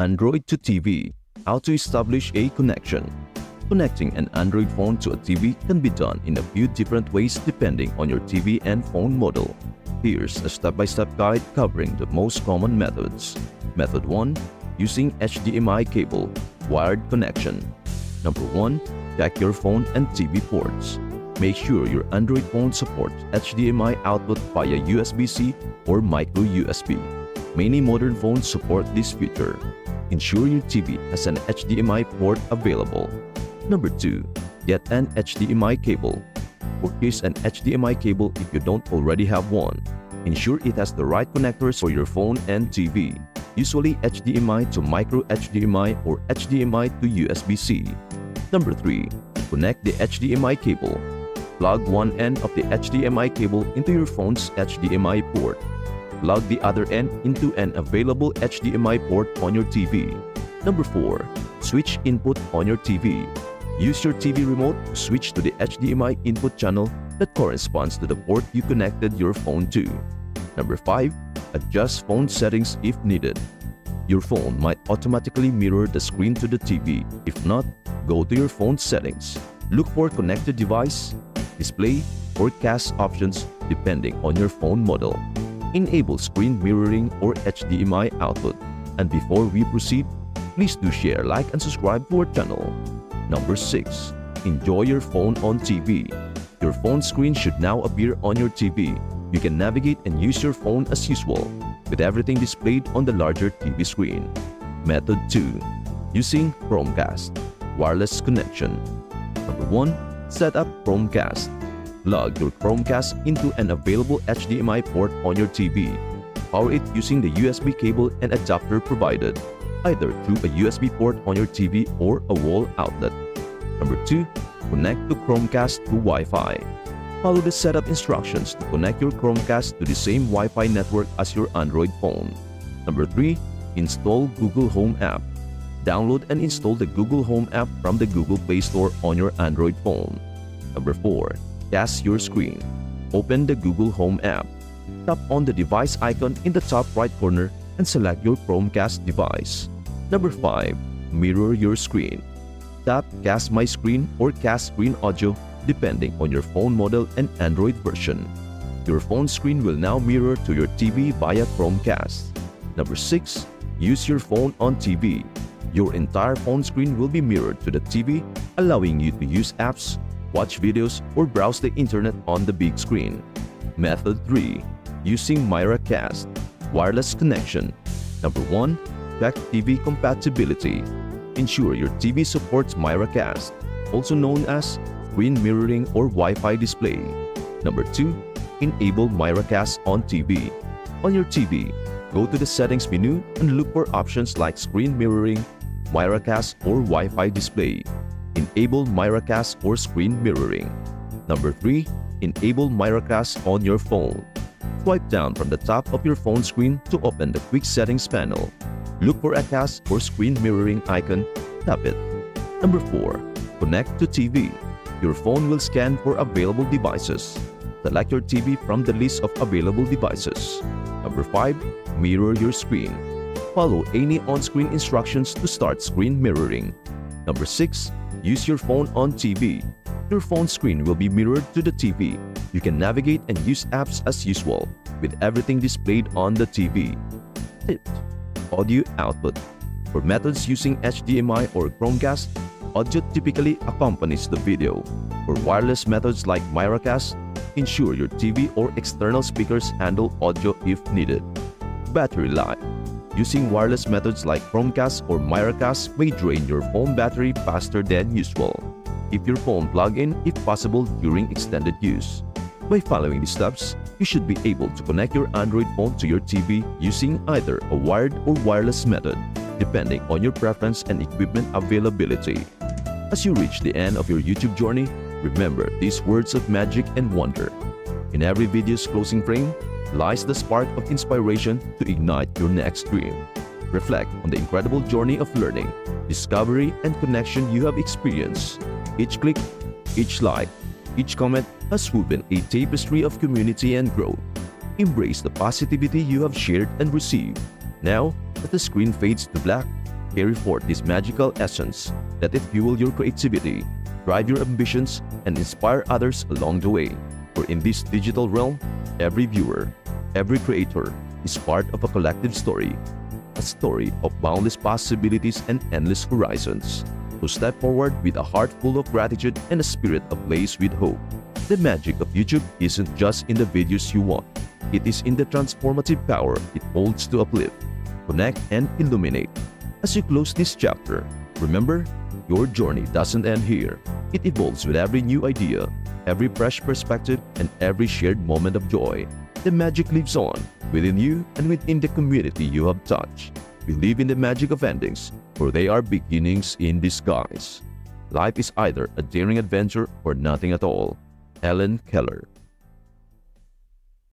Android to TV How to establish a connection Connecting an Android phone to a TV can be done in a few different ways depending on your TV and phone model. Here's a step-by-step -step guide covering the most common methods. Method 1. Using HDMI cable Wired connection Number 1. Check your phone and TV ports. Make sure your Android phone supports HDMI output via USB-C or micro USB. Many modern phones support this feature. Ensure your TV has an HDMI port available. Number 2. Get an HDMI cable. Purchase an HDMI cable if you don't already have one. Ensure it has the right connectors for your phone and TV, usually HDMI to micro HDMI or HDMI to USB-C. Number 3. Connect the HDMI cable. Plug one end of the HDMI cable into your phone's HDMI port. Plug the other end into an available HDMI port on your TV. Number 4. Switch input on your TV. Use your TV remote to switch to the HDMI input channel that corresponds to the port you connected your phone to. Number 5. Adjust phone settings if needed. Your phone might automatically mirror the screen to the TV. If not, go to your phone settings. Look for connected device, display, or cast options depending on your phone model. Enable screen mirroring or HDMI output. And before we proceed, please do share, like, and subscribe to our channel. Number 6. Enjoy your phone on TV. Your phone screen should now appear on your TV. You can navigate and use your phone as usual, with everything displayed on the larger TV screen. Method 2. Using Chromecast Wireless Connection Number 1. Set up Chromecast. Plug your Chromecast into an available HDMI port on your TV. Power it using the USB cable and adapter provided either through a USB port on your TV or a wall outlet. Number 2. Connect the Chromecast to Wi-Fi. Follow the setup instructions to connect your Chromecast to the same Wi-Fi network as your Android phone. Number 3. Install Google Home app. Download and install the Google Home app from the Google Play Store on your Android phone. Number 4. Cast your screen. Open the Google Home app. Tap on the device icon in the top right corner and select your Chromecast device. Number 5. Mirror your screen. Tap Cast My Screen or Cast Screen Audio depending on your phone model and Android version. Your phone screen will now mirror to your TV via Chromecast. Number 6. Use your phone on TV. Your entire phone screen will be mirrored to the TV, allowing you to use apps, watch videos, or browse the internet on the big screen. Method 3. Using MiraCast Wireless connection. Number 1 Check TV compatibility. Ensure your TV supports MiraCast, also known as screen mirroring or Wi-Fi display. Number 2. Enable MiraCast on TV. On your TV, go to the settings menu and look for options like screen mirroring, MiraCast or Wi-Fi display. Enable Miracast or screen mirroring. Number 3. Enable Miracast on your phone. Swipe down from the top of your phone screen to open the quick settings panel. Look for a cast or screen mirroring icon, tap it. Number 4. Connect to TV. Your phone will scan for available devices. Select your TV from the list of available devices. Number 5. Mirror your screen. Follow any on-screen instructions to start screen mirroring. Number 6. Use your phone on TV. Your phone screen will be mirrored to the TV. You can navigate and use apps as usual, with everything displayed on the TV. Tips audio output. For methods using HDMI or Chromecast, audio typically accompanies the video. For wireless methods like Miracast, ensure your TV or external speakers handle audio if needed. Battery life. Using wireless methods like Chromecast or Miracast may drain your phone battery faster than usual. Keep your phone plugged in if possible during extended use. By following these steps, you should be able to connect your Android phone to your TV using either a wired or wireless method, depending on your preference and equipment availability. As you reach the end of your YouTube journey, remember these words of magic and wonder. In every video's closing frame lies the spark of inspiration to ignite your next dream. Reflect on the incredible journey of learning, discovery, and connection you have experienced. Each click, each like, each comment has woven a tapestry of community and growth. Embrace the positivity you have shared and received. Now, as the screen fades to black, carry forth this magical essence, let it fuel your creativity, drive your ambitions, and inspire others along the way. For in this digital realm, every viewer, every creator is part of a collective story, a story of boundless possibilities and endless horizons. To step forward with a heart full of gratitude and a spirit ablaze with hope. The magic of YouTube isn't just in the videos you want, it is in the transformative power it holds to uplift, connect, and illuminate. As you close this chapter, remember, your journey doesn't end here. It evolves with every new idea, every fresh perspective, and every shared moment of joy. The magic lives on within you and within the community you have touched. Believe in the magic of endings, for they are beginnings in disguise. Life is either a daring adventure or nothing at all. Helen Keller